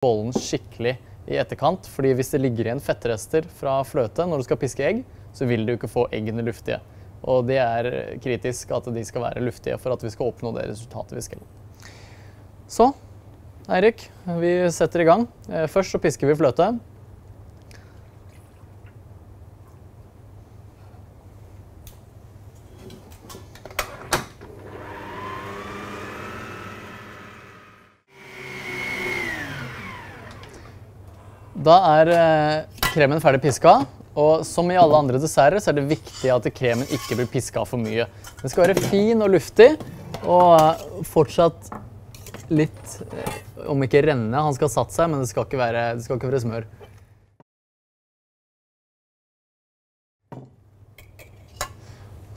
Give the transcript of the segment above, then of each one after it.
bollen skikkelig i etterkant. fordi hvis det ligger igjen fettrester fra fløte når du skal piske egg, så vil du ikke få eggene luftige. Og det er kritisk at de skal være luftige for at vi skal oppnå det resultatet vi skal. Så Eirik, vi setter i gang. Eh, først så pisker vi fløte. Da er eh, kremen ferdig piska. Og som i alle andre desserter så er det viktig at kremen ikke blir piska for mye. Den skal være fin og luftig og eh, fortsatt litt eh, Om ikke renne, han skal ha satt seg, men det skal ikke være, skal ikke være smør.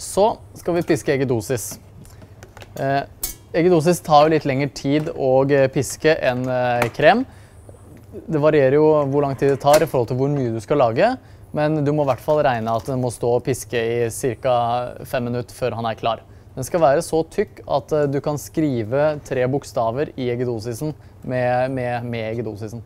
Så skal vi piske eggedosis. Eh, eggedosis tar jo litt lengre tid å piske enn krem. Det varierer jo hvor lang tid det tar i forhold til hvor mye du skal lage. Men du må i hvert fall regne at den må stå og piske i ca. fem minutter før han er klar. Den skal være så tykk at eh, du kan skrive tre bokstaver i eggedosisen med, med, med eggedosisen.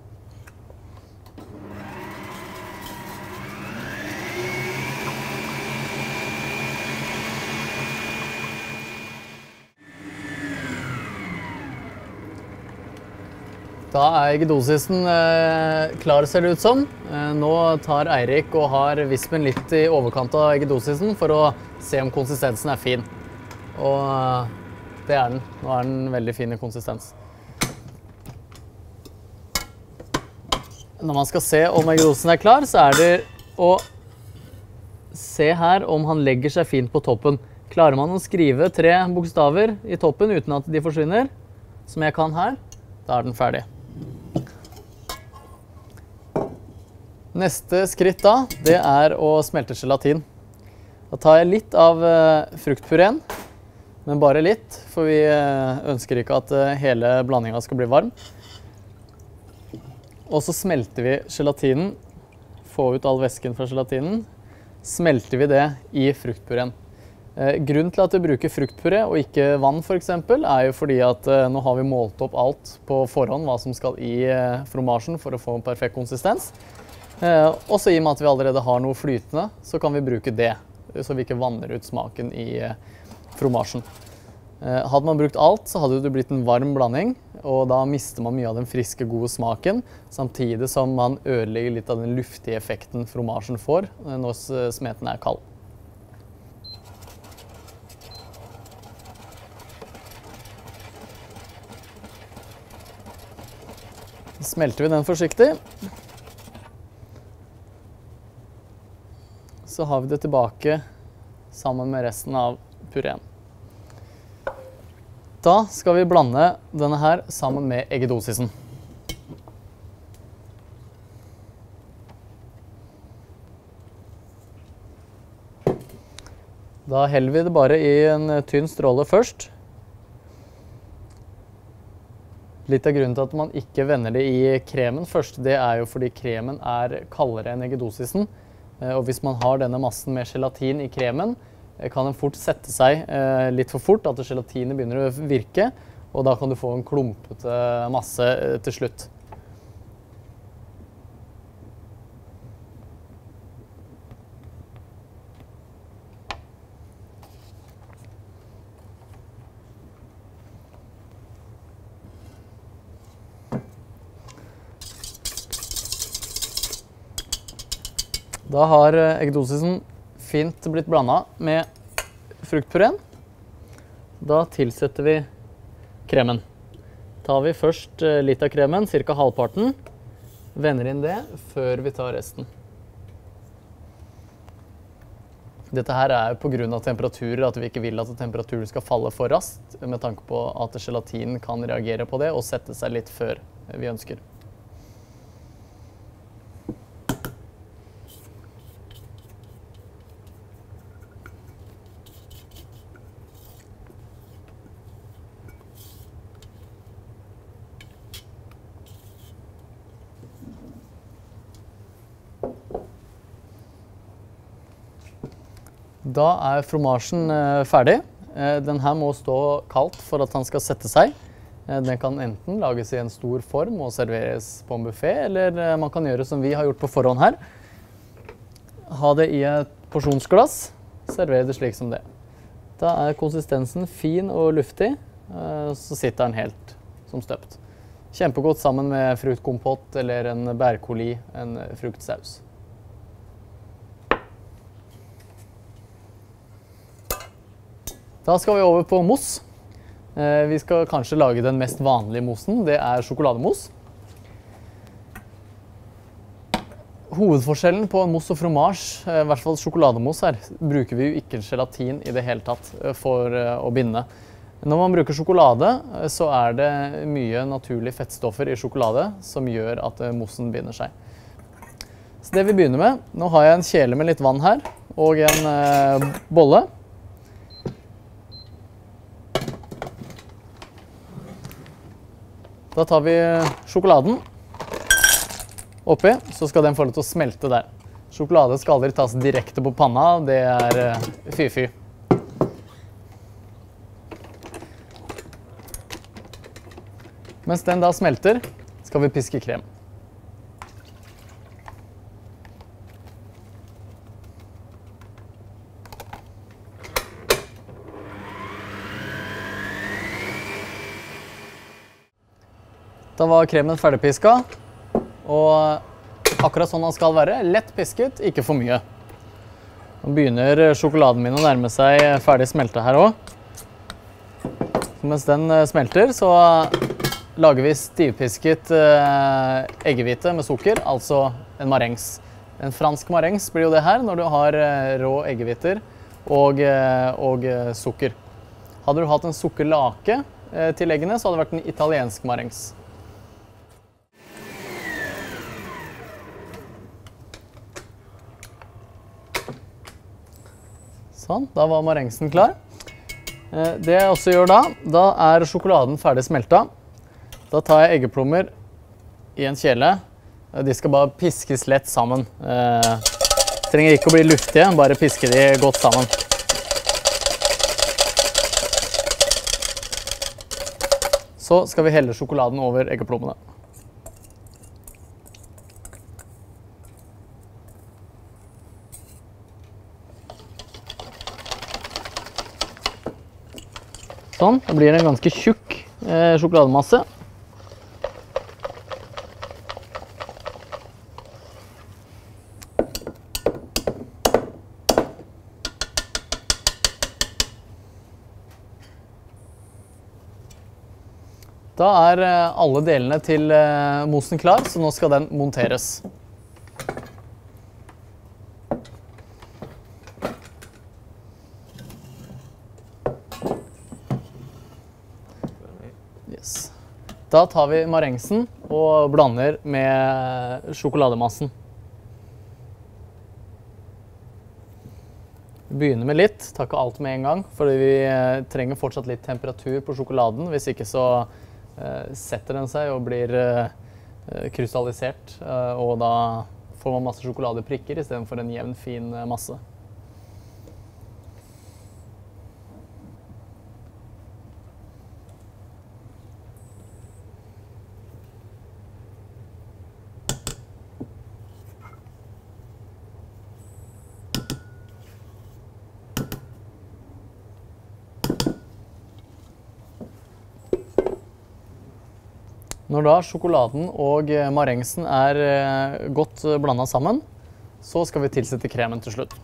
Da er eggedosisen eh, klar, ser det ut som. Eh, nå tar Eirik og har vispen litt i overkant av eggedosisen for å se om konsistensen er fin. Og eh, det er den. Nå er den veldig fin i konsistens. Når man skal se om eggedosen er klar, så er det å se her om han legger seg fint på toppen. Klarer man å skrive tre bokstaver i toppen uten at de forsvinner, som jeg kan her, da er den ferdig. Neste skritt da, det er å smelte gelatin. Da tar jeg litt av uh, fruktpureen, men bare litt, for vi uh, ønsker ikke at uh, hele blandinga skal bli varm. Og så smelter vi gelatinen, få ut all væsken fra gelatinen. Smelter vi det i fruktpureen. Grunnen til at vi bruker fruktpuré og ikke vann f.eks., er jo fordi at nå har vi målt opp alt på forhånd hva som skal i fromasjen for å få en perfekt konsistens. Eh, også i og med at vi allerede har noe flytende, så kan vi bruke det. Så vi ikke vanner ut smaken i eh, fromasjen. Eh, hadde man brukt alt, så hadde det blitt en varm blanding. Og da mister man mye av den friske, gode smaken, samtidig som man ødelegger litt av den luftige effekten fromasjen får når smeten er kald. smelter vi den forsiktig. Så har vi det tilbake sammen med resten av pureen. Da skal vi blande denne her sammen med eggedosisen. Da heller vi det bare i en tynn stråle først. Litt av grunnen til at man ikke vender det i kremen først, det er jo fordi kremen er kaldere enn eggedosisen. Eh, og hvis man har denne massen med gelatin i kremen, eh, kan den fort sette seg eh, litt for fort, at gelatinet begynner å virke. Og da kan du få en klumpete masse til slutt. Da har eggedosisen eggdosisen fint blitt blanda med fruktpureen. Da tilsetter vi kremen. Tar vi først eh, litt av kremen, ca. halvparten. Vender inn det før vi tar resten. Dette her er pga. temperaturer, at vi ikke vil at temperaturen skal falle for raskt, med tanke på at gelatinen kan reagere på det og sette seg litt før vi ønsker. Da er fromasjen eh, ferdig. Eh, den her må stå kaldt for at han skal sette seg. Eh, Den kan enten lages i en stor form og serveres på en buffé, eller man kan gjøre som vi har gjort på forhånd her. Ha det i et porsjonsglass, servere det slik som det. Da er konsistensen fin og luftig, så sitter den helt som støpt. Kjempegodt sammen med fruktkompott eller en bærcoli, en fruktsaus. Da skal vi over på mousse. Eh, Vi skal kanskje lage den mest vanlige mosen. Det er sjokolademos. Hovedforskjellen på mos og fromage, eh, i hvert fall sjokolademos her, bruker vi jo ikke gelatin i det hele tatt eh, for å binde. Når man bruker sjokolade, så er det mye naturlige fettstoffer i sjokolade som gjør at mosen binder seg. Så det vi begynner med, nå har jeg en kjele med litt vann her, og en bolle. Da tar vi sjokoladen oppi, så skal den få lov til å smelte der. Sjokolade skal aldri tas direkte på panna, det er eh, fy-fy. Mens den da smelter, skal vi piske krem. Da var kremen ferdigpiska, og akkurat sånn den skal være. Lett pisket, ikke for mye. Nå begynner sjokoladen min å nærme seg ferdig smelta her òg. Mens den eh, smelter, så lager vi stivpisket eh, eggehvite med sukker, altså en marengs. En fransk marengs blir jo det her når du har eh, rå eggehviter og, og sukker. Hadde du hatt en sukkerlake til eggene, så hadde det vært en italiensk marengs. Sånn, da var marengsen klar. Eh, Det jeg også gjør da, da er sjokoladen ferdig smelta. Da tar jeg eggeplommer i en kjele. Eh, De skal bare piskes lett sammen. Eh, trenger ikke å bli luftige, bare piske de godt sammen. Så skal vi helle sjokoladen over eggeplommene. Sånn, da blir det en ganske tjukk eh, sjokolademasse. Da er eh, alle delene til eh, mosen klar, så nå skal den monteres. Da tar vi marengsen og blander med sjokolademassen. Vi begynner med litt, tar ikke alt med en gang, fordi vi eh, trenger fortsatt litt temperatur på sjokoladen. Hvis ikke så eh, setter den seg og blir eh, krystallisert, og da får man masse sjokoladeprikker istedenfor en jevn, fin masse. Når da sjokoladen og eh, marengsen er eh, godt blanda sammen, så skal vi tilsette kremen til slutt.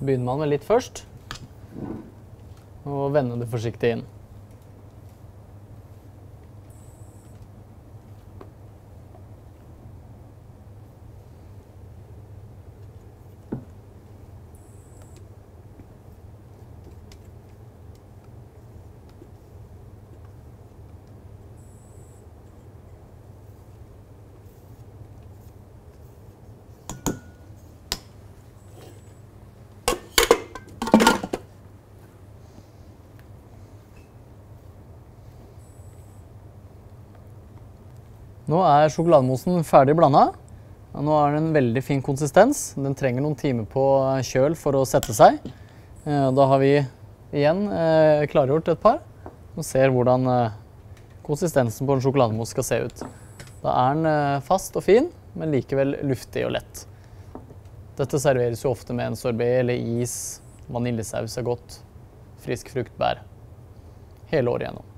Begynner man med litt først, og vender det forsiktig inn. Nå er sjokolademosen ferdig blanda. Nå har den en veldig fin konsistens. Den trenger noen timer på kjøl for å sette seg. Eh, da har vi igjen eh, klargjort et par og ser hvordan eh, konsistensen på en sjokolademos skal se ut. Da er den fast og fin, men likevel luftig og lett. Dette serveres jo ofte med en sorbé eller is. Vaniljesaus er godt. Frisk frukt, bær. Hele året igjennom.